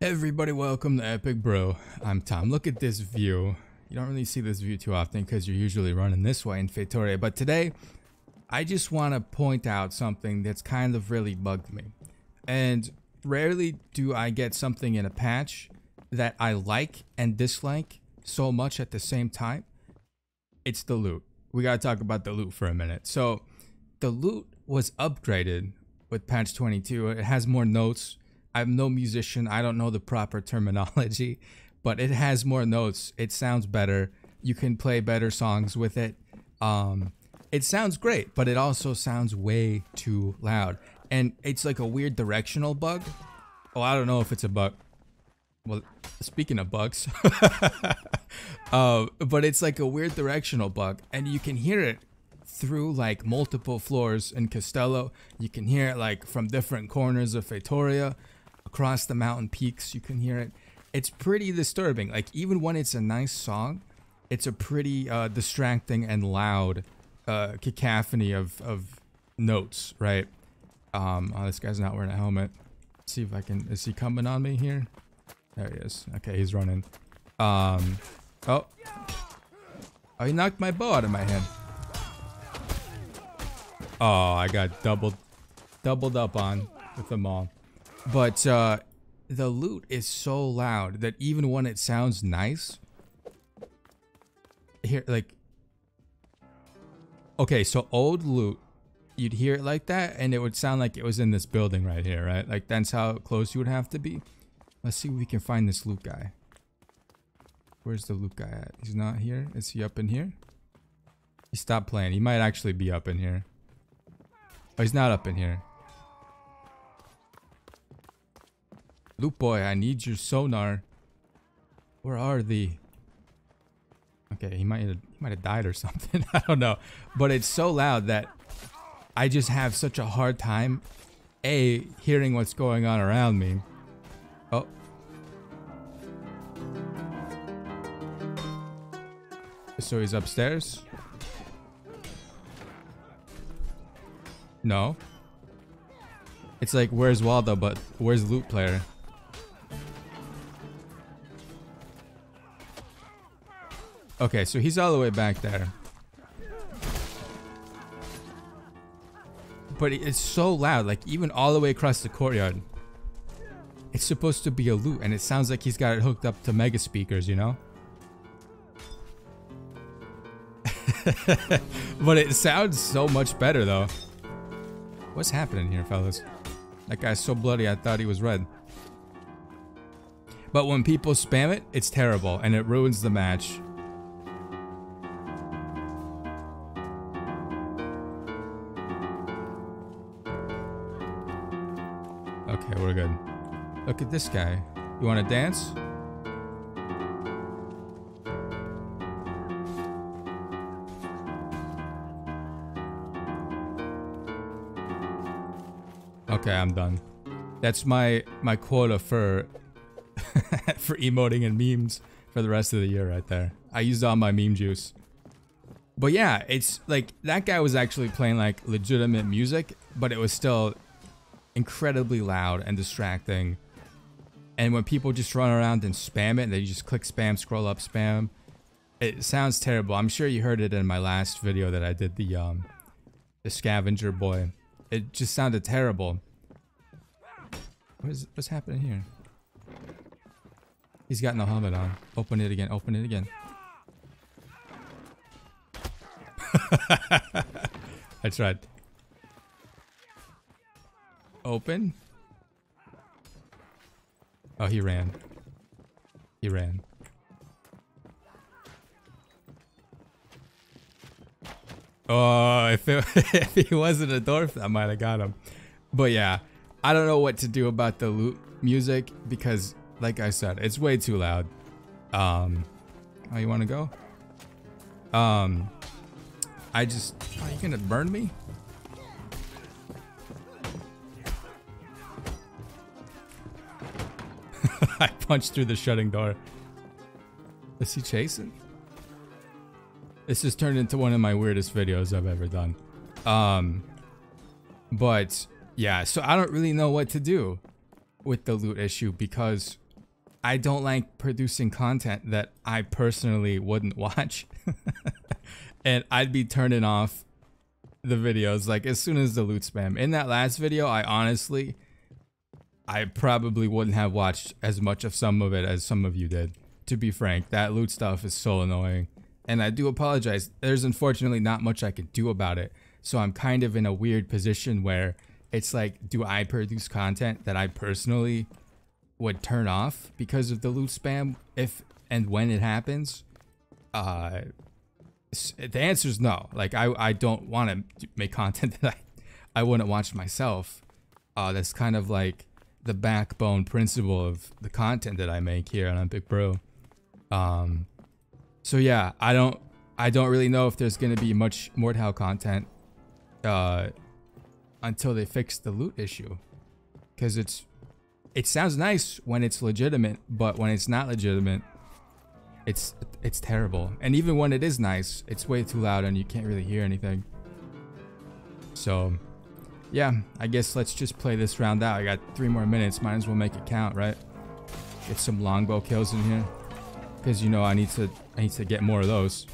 Everybody, welcome to Epic Brew. I'm Tom. Look at this view. You don't really see this view too often because you're usually running this way in Feitoria. But today, I just want to point out something that's kind of really bugged me. And rarely do I get something in a patch that I like and dislike so much at the same time. It's the lute. We got to talk about the lute for a minute. So, the lute was upgraded with patch 22. It has more notes I'm no musician. I don't know the proper terminology, but it has more notes. It sounds better. You can play better songs with it. Um, it sounds great, but it also sounds way too loud. And it's like a weird directional bug. Oh, I don't know if it's a bug. Well, speaking of bugs, uh, but it's like a weird directional bug, and you can hear it through like multiple floors in Castello. You can hear it like from different corners of Feitoria across the mountain peaks. You can hear it. It's pretty disturbing. Like even when it's a nice song, it's a pretty uh, distracting and loud uh, cacophony of, of notes, right? Um, oh, this guy's not wearing a helmet. Let's see if I can. Is he coming on me here? There he is. Okay, he's running. Um, oh, oh, he knocked my bow out of my hand. Oh, I got doubled, doubled up on with them all. But uh, the lute is so loud that even when it sounds nice, here like okay, so old lute, you'd hear it like that, and it would sound like it was in this building right here, right? Like that's how close you would have to be. Let's see if we can find this lute guy. Where's the lute guy at? He's not here. Is he up in here? He stopped playing. He might actually be up in here. Oh, he's not up in here. Lute boy, I need your sonar. Where are they? Okay, he might have, he might have died or something. I don't know. But it's so loud that I just have such a hard time A hearing what's going on around me. Oh. So he's upstairs? No. It's like where's Waldo but where's lute player? Okay, so he's all the way back there. But it's so loud, like even all the way across the courtyard. It's supposed to be a lute, and it sounds like he's got it hooked up to mega speakers, you know? but it sounds so much better, though. What's happening here, fellas? That guy's so bloody, I thought he was red. But when people spam it, it's terrible, and it ruins the match. Look at this guy. You want to dance? Okay, I'm done. That's my my quota for for emoting and memes for the rest of the year right there. I used all my meme juice. But yeah, it's like that guy was actually playing like legitimate music, but it was still incredibly loud and distracting. And when people just run around and spam it, and they just click spam, scroll up spam, it sounds terrible. I'm sure you heard it in my last video that I did the um the scavenger boy. It just sounded terrible. What is what's happening here? He's got no helmet on. Open it again. Open it again. I tried. Open. Oh, he ran. He ran. Oh, if, it, if he wasn't a dwarf, I might have got him. But yeah, I don't know what to do about the lute music because, like I said, it's way too loud. Um, oh, you want to go? Um, I just, are you gonna burn me? I punched through the shutting door. Is he chasing? This has turned into one of my weirdest videos I've ever done. Um, but yeah, so I don't really know what to do with the lute issue because I don't like producing content that I personally wouldn't watch. and I'd be turning off the videos like as soon as the lute spam. In that last video, I honestly I probably wouldn't have watched as much of some of it as some of you did. To be frank, that lute stuff is so annoying. And I do apologize. There's unfortunately not much I can do about it. So I'm kind of in a weird position where it's like, do I produce content that I personally would turn off because of the lute spam if and when it happens? Uh, the answer is no. Like I, I don't want to make content that I, I wouldn't watch myself. Uh, that's kind of like the backbone principle of the content that I make here on Epic Brew. Um, so yeah, I don't, I don't really know if there's gonna be much Mordhau content, uh, until they fix the lute issue, because it's, it sounds nice when it's legitimate, but when it's not legitimate, it's it's terrible. And even when it is nice, it's way too loud and you can't really hear anything. So, yeah, I guess let's just play this round out. I got three more minutes. Might as well make it count, right? Get some longbow kills in here, because you know I need to I need to get more of those.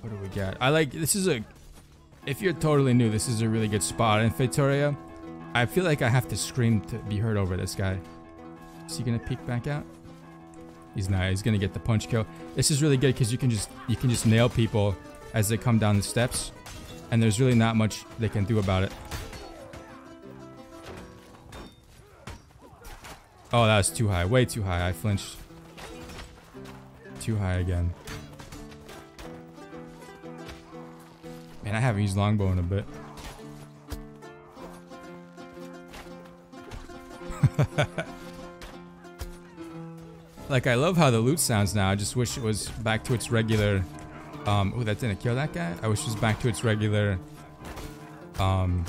What do we got? I like this is a. If you're totally new, this is a really good spot in Feitoria. I feel like I have to scream to be heard over this guy. Is he gonna peek back out? He's not. He's gonna get the punch kill. This is really good because you can just you can just nail people as they come down the steps, and there's really not much they can do about it. Oh, that was too high. Way too high. I flinched. Too high again. Man, I haven't used longbow in a bit. like, I love how the lute sounds now. I just wish it was back to its regular... Um, oh, that didn't kill that guy? I wish it was back to its regular... Um,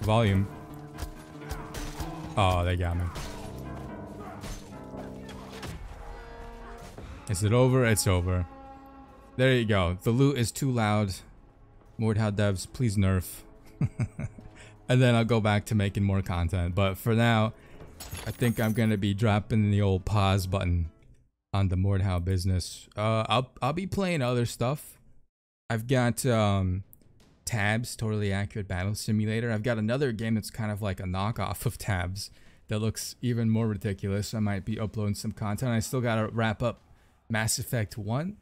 volume. Oh, they got me. Is it over? It's over. There you go. The lute is too loud. Mordhau devs, please nerf. and then I'll go back to making more content. But for now, I think I'm gonna be dropping the old pause button on the Mordhau business. Uh, I'll I'll be playing other stuff. I've got um, Tabs, totally accurate battle simulator. I've got another game that's kind of like a knockoff of Tabs that looks even more ridiculous. I might be uploading some content. I still gotta wrap up Mass Effect One.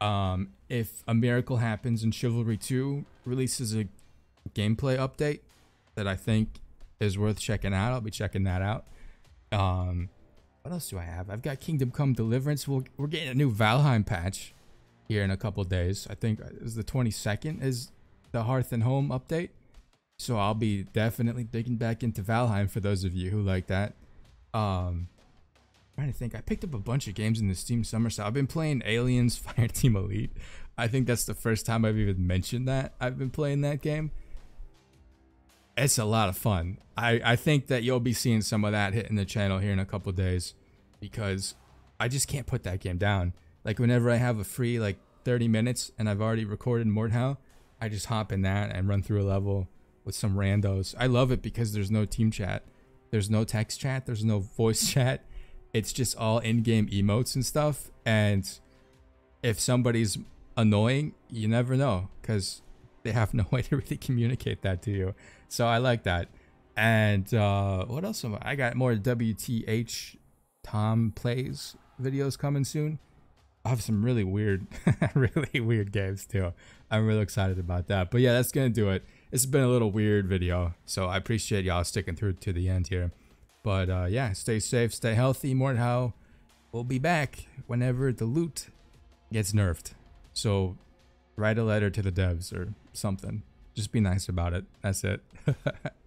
Um, if a miracle happens and Chivalry 2 releases a gameplay update, that I think is worth checking out. I'll be checking that out. Um, what else do I have? I've got Kingdom Come Deliverance. we we are getting a new Valheim patch here in a couple days. I think is the 22nd is the Hearth and Home update. So I'll be definitely digging back into Valheim for those of you who like that. Um, trying to think. I picked up a bunch of games in the Steam Summer Sale. I've been playing Aliens Fireteam Elite. I think that's the first time I've even mentioned that I've been playing that game it's a lot of fun. I, I think that you'll be seeing some of that hitting the channel here in a couple days because I just can't put that game down. Like whenever I have a free like 30 minutes and I've already recorded Mordhau, I just hop in that and run through a level with some randos. I love it because there's no team chat. There's no text chat, there's no voice chat. It's just all in-game emotes and stuff and if somebody's annoying, you never know cuz they have no way to really communicate that to you. So I like that. And uh, what else am I? I got more WTH Tom plays videos coming soon. I have some really weird, really weird games too. I'm really excited about that. But yeah, that's gonna do it. It's been a little weird video, so I appreciate y'all sticking through to the end here. But uh, yeah, stay safe, stay healthy. Mordhau will be back whenever the lute gets nerfed. So write a letter to the devs or something. Just be nice about it. That's it.